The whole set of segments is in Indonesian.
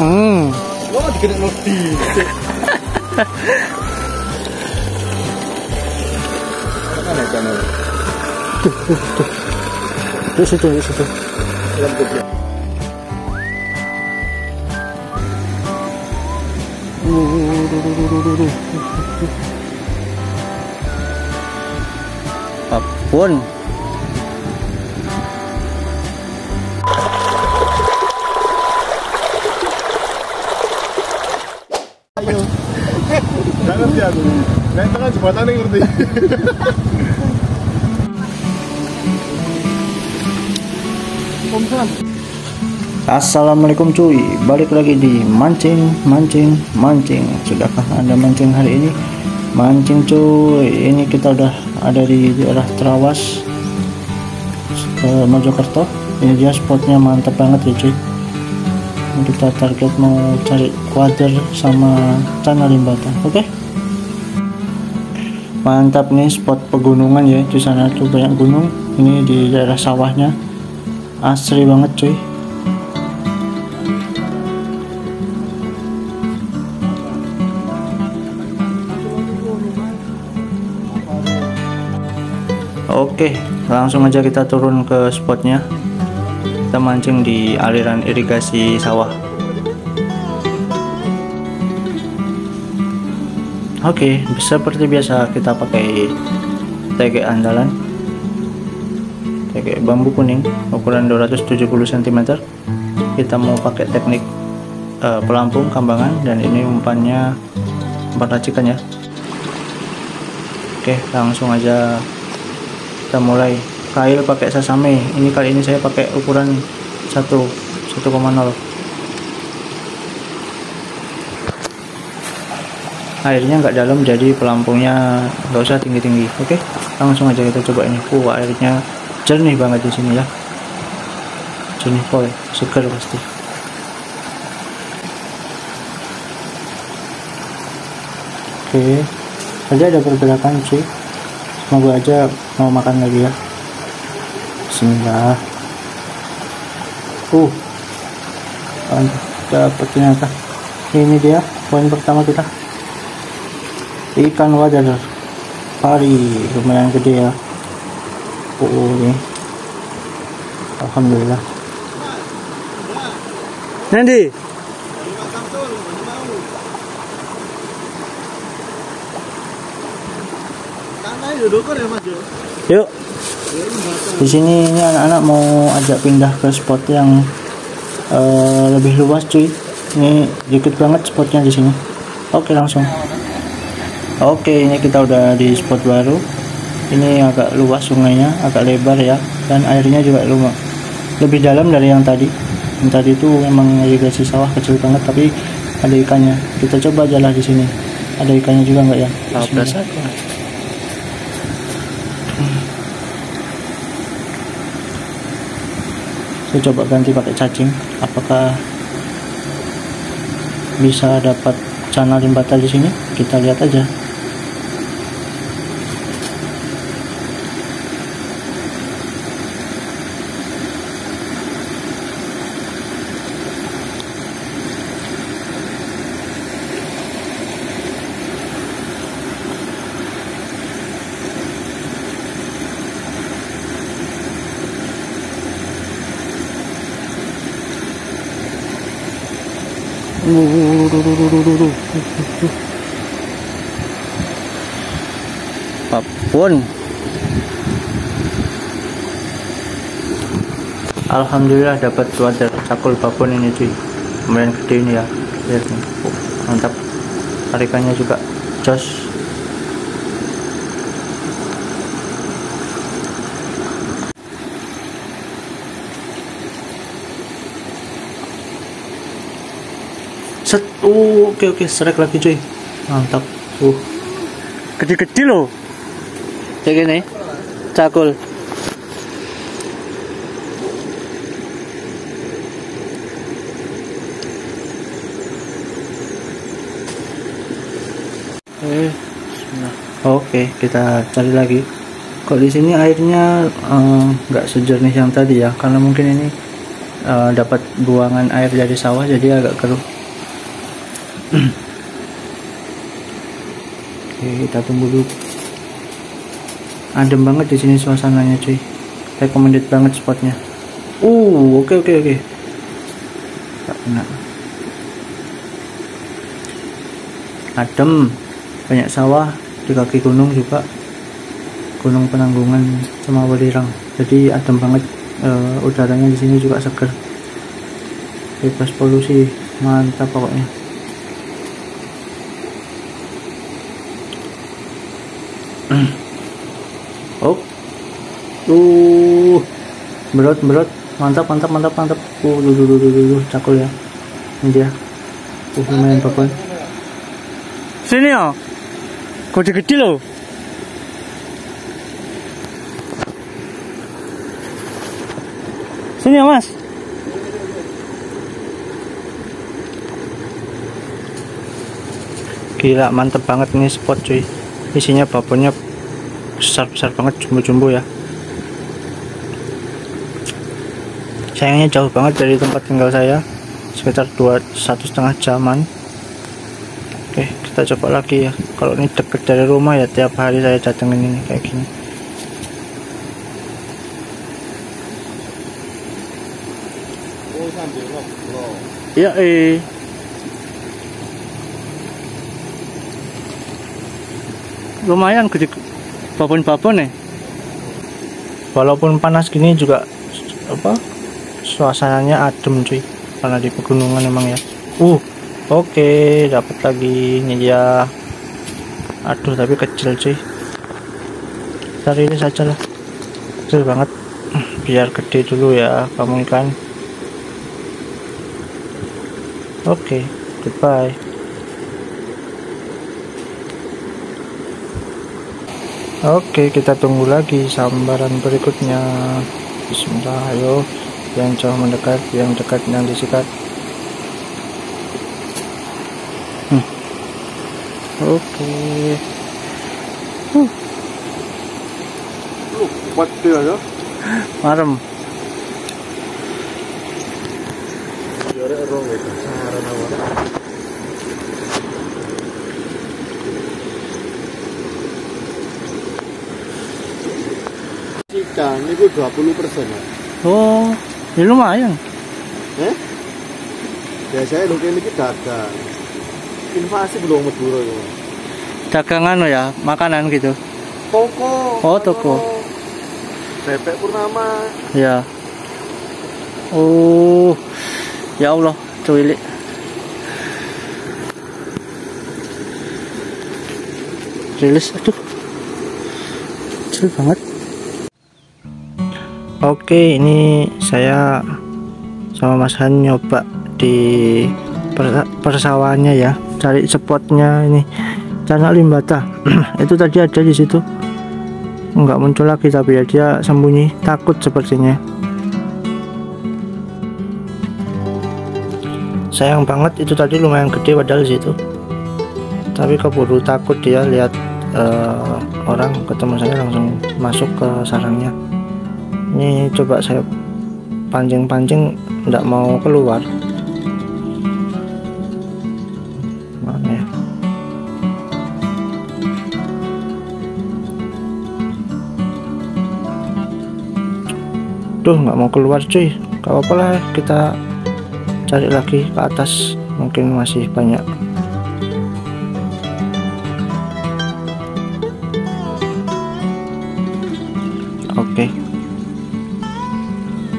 Hmm. Lo dikena nodi. Mana channel? Di situ, di situ. Papun. Aku. Nah, tengah jembatan yang ngerti. Assalamualaikum cuy, balik lagi di mancing, mancing, mancing. Sudahkah anda mancing hari ini? Mancing cuy, ini kita udah ada di daerah Trawas, eh, Mojokerto. Ini dia spotnya mantap banget ya cuy. Ini kita target mau cari kuadr sama tanah limbata, oke? Mantap nih spot pegunungan ya di sana tuh banyak gunung. Ini di daerah sawahnya, asri banget cuy. Oke, langsung aja kita turun ke spotnya. Kita mancing di aliran irigasi sawah. Oke, seperti biasa kita pakai tege andalan. Tege bambu kuning ukuran 270 cm. Kita mau pakai teknik eh, pelampung kambangan dan ini umpannya umpan racikan ya. Oke, langsung aja kita mulai kail pakai sasame ini kali ini saya pakai ukuran 1 1,0 airnya nggak dalam jadi pelampungnya nggak usah tinggi-tinggi oke? Langsung aja kita coba ini. Uh airnya jernih banget di sini ya. Jernih pol seger pasti. Oke. Tadi ada pergerakan sih semoga aja mau makan lagi ya. Bismillah. Uh. Dapat ternyata. Ini dia poin pertama kita ikan wader pari lumayan gede ya oh ini Alhamdulillah Nanti Yuk. Di sini ini anak-anak mau ajak pindah ke spot yang eh, lebih luas cuy. Ini dikit banget spotnya di sini. Oke langsung. Oke ini kita udah di spot baru. Ini agak luas sungainya, agak lebar ya, dan airnya juga lumayan lebih dalam dari yang tadi. Yang tadi itu memang irigasi sawah kecil banget, tapi ada ikannya. Kita coba aja lah di sini. Ada ikannya juga nggak ya? Saya coba ganti pakai cacing apakah bisa dapat channel limbata di sini kita lihat aja Papun Alhamdulillah dapat wadah cakul papun ini cuy lumayan gede ini ya lihat nih. Oh, mantap. Tarikannya juga jos set. Uh oke oke. Strike lagi cuy. Mantap. Uh. Gede-gede loh. Kayak gini. Cakul. Eh oke kita cari lagi. Kok di sini airnya eh, nggak sejernih yang tadi ya? Karena mungkin ini eh, dapat buangan air dari sawah jadi agak keruh oke kita tunggu dulu. Adem banget di sini suasananya cuy. Recommended banget spotnya. Uh oke oke oke. Tak kena. Adem. Banyak sawah di kaki gunung juga. Gunung penanggungan sama welirang. Jadi adem banget. Uh, udaranya di sini juga seger. Bebas polusi. Mantap pokoknya oh. Uh berot berot mantap mantap mantap mantap. Uh duh, duh, duh, duh, duh, cakul ya. Ini dia. Uh lumayan papun sini ya. Kode gede loh. Sini ya mas. Gila mantep banget ini spot cuy isinya babonnya besar-besar banget jumbo-jumbo ya. Sayangnya jauh banget dari tempat tinggal saya. Sekitar dua satu setengah jaman. Oke kita coba lagi ya. Kalau ini deket dari rumah ya tiap hari saya datengin ini kayak gini. Oh, sambil ngobrol. ya eh lumayan gede babon-babon nih walaupun panas gini juga apa suasananya adem cuy. Karena di pegunungan emang ya. Uh oke dapat lagi ini dia. Aduh tapi kecil cuy. Kita rilis aja lah. Kecil banget. Biar gede dulu ya kamu ikan oke goodbye Oke, kita tunggu lagi sambaran berikutnya. Bismillah, ayo. Yang jauh mendekat, yang dekat yang disikat. Hmm. Oke. Lu kuat dia ya. Marem. Ya rek rong itu. Ikan itu 20 persen ya. Oh, ya lumayan. Eh? Biasanya lu ini dagang. Invasi belum Madura itu. Dagangan ya, makanan gitu. Toko. Oh, toko. Bebek Purnama. Ya. Oh. Ya Allah, cuilik. Rilis aduh. Kecil banget. Oke, ini saya sama Mas Han nyoba di persa- persawahannya ya, cari spotnya ini. Canak limbata. Itu tadi ada di situ. Nggak muncul lagi tapi ya dia sembunyi. Takut sepertinya. Sayang banget itu tadi lumayan gede padahal di situ. Tapi keburu takut dia lihat eh, orang ketemu saya langsung masuk ke sarangnya ini coba saya pancing-pancing nggak mau keluar. Mana ya? Duh nggak mau keluar cuy. Gak apa-apa lah kita cari lagi ke atas. Mungkin masih banyak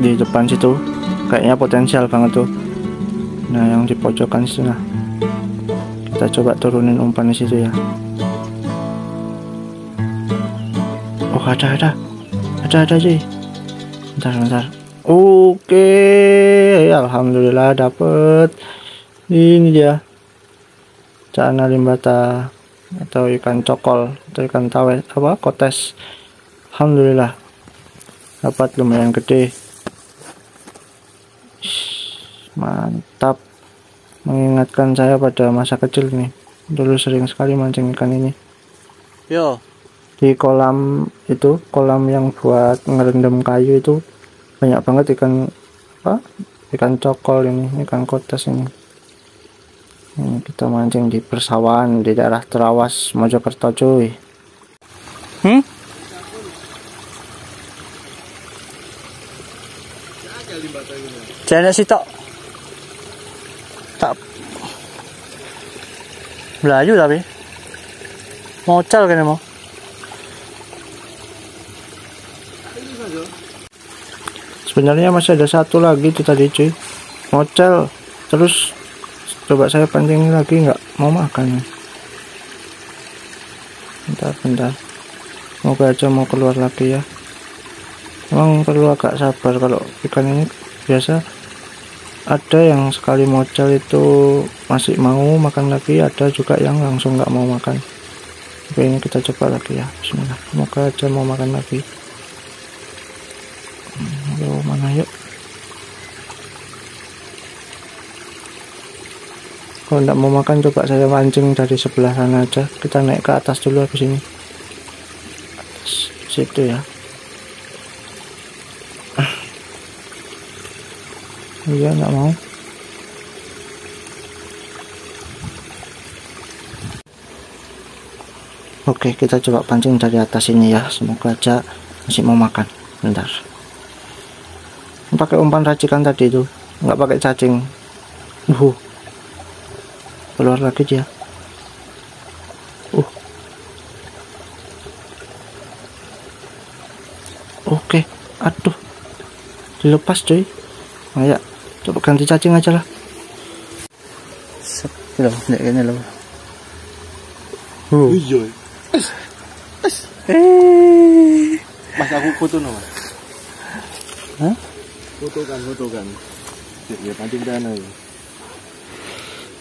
Di depan situ. Kayaknya potensial banget tuh. Nah yang di pojokan situ nah. Kita coba turunin umpan di situ ya. Oh ada ada. Ada ada cuy bentar bentar. Oke. Alhamdulillah dapet. Ini dia. Cana limbata atau ikan cokol atau ikan tawes apa? Kotes. Alhamdulillah. Dapat lumayan gede mantap. Mengingatkan saya pada masa kecil nih dulu sering sekali mancing ikan ini. Yo. Di kolam itu kolam yang buat ngerendam kayu itu banyak banget ikan apa ikan cokol ini ikan kotas ini. Ini kita mancing di persawahan di daerah Terawas Mojokerto cuy. Hmm? Jangan sitok tak Melayu tapi. Mocal kan mau. Sebenarnya masih ada satu lagi itu tadi cuy. Mocal terus coba saya pancing lagi nggak? Mau makan? Bentar bentar. Semoga aja mau keluar lagi ya. Emang perlu agak sabar kalau ikan ini biasa ada yang sekali mocal itu masih mau makan lagi ada juga yang langsung nggak mau makan. Ini kita coba lagi ya. Bismillah. Semoga aja mau makan lagi. Ayo mana yuk? Kalau tidak mau makan coba saya mancing dari sebelah sana aja. Kita naik ke atas dulu habis ini. Atas situ ya iya nggak mau. Oke kita coba pancing dari atas ini ya. Semoga aja masih mau makan. Bentar. Pakai umpan racikan tadi itu. Nggak pakai cacing. Uh keluar lagi dia. Uh. Oke. Aduh. Dilepas cuy. Ayo coba ganti cacing aja lah. Loh ini loh uh. iya. Eh mas aku foto no mas. Hah? foto kan foto kan ya pancing dana ya.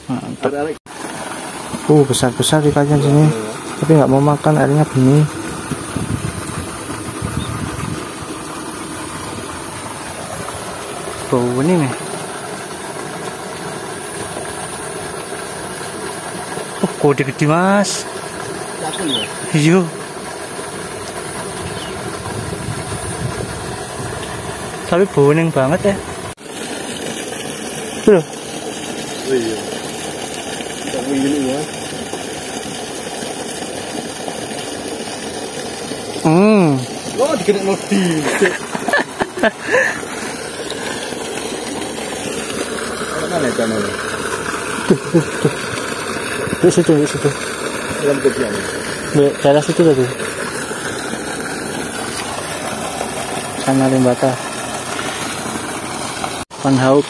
Mantap. Uh besar besar ikannya di sini. Tapi nggak mau makan airnya bening bau ini nih kode gede mas. Ya iya. Tapi bau neng banget ya. Tuh loh. oh iya ini ya hmm. Oh dikena nodi mana ya channel di situ di situ. Dalam kopian di daerah situ tadi. Sana limbata. Van Hout.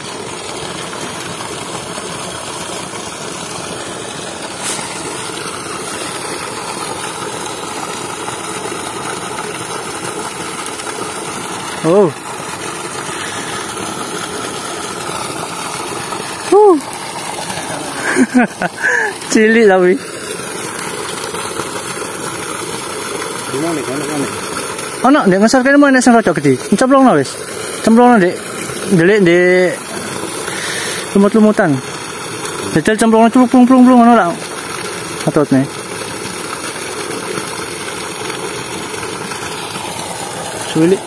Oh. Huh. Cilik tapi. di mana kan mana Ana ndek ngesar kene mana sing rada gede. Cemplungno wis. Cemplungno ndek ndelik ndek lumut-lumutan. Jajal cemplungno plung-plung plung ngono lah. Atotne. Sulit.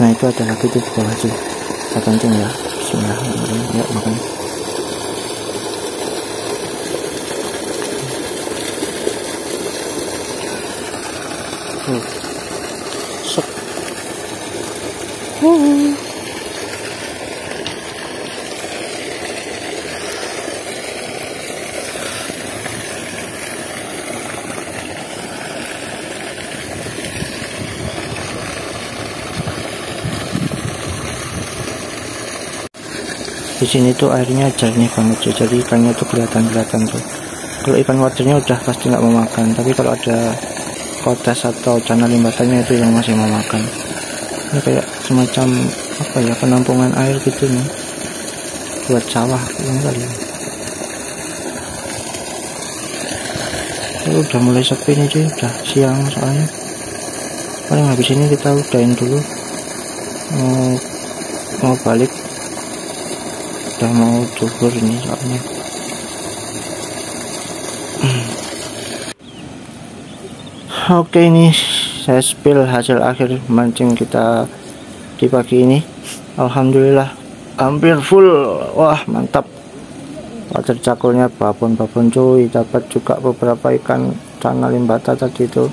Nah itu ada lagi di bawah sih. Kita pancing ya. Bismillahirrahmanirrahim. Ya makan. Di sini tuh airnya jernih banget cuy. jadi ikannya tuh kelihatan-kelihatan tuh. Kalau ikan waternya udah pasti nggak mau makan. Tapi kalau ada kotes atau channel limbatannya itu yang masih mau makan ini kayak semacam apa ya penampungan air gitu nih. Buat sawah ini kali ya. Ini udah mulai sepi nih cuy udah siang soalnya. Paling habis ini kita udahin dulu. Mau mau balik. Udah mau cukur ini soalnya. Oke ini saya spill hasil akhir mancing kita di pagi ini. Alhamdulillah hampir full. Wah mantap. Water cakulnya babon-babon cuy. Dapat juga beberapa ikan cana limbata tadi itu.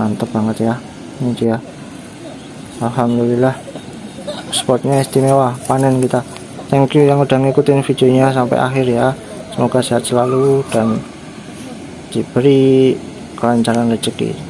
Mantap banget ya ini dia. Alhamdulillah spotnya istimewa panen kita. Thank you yang udah ngikutin videonya sampai akhir ya. Semoga sehat selalu dan diberi kelancaran rezeki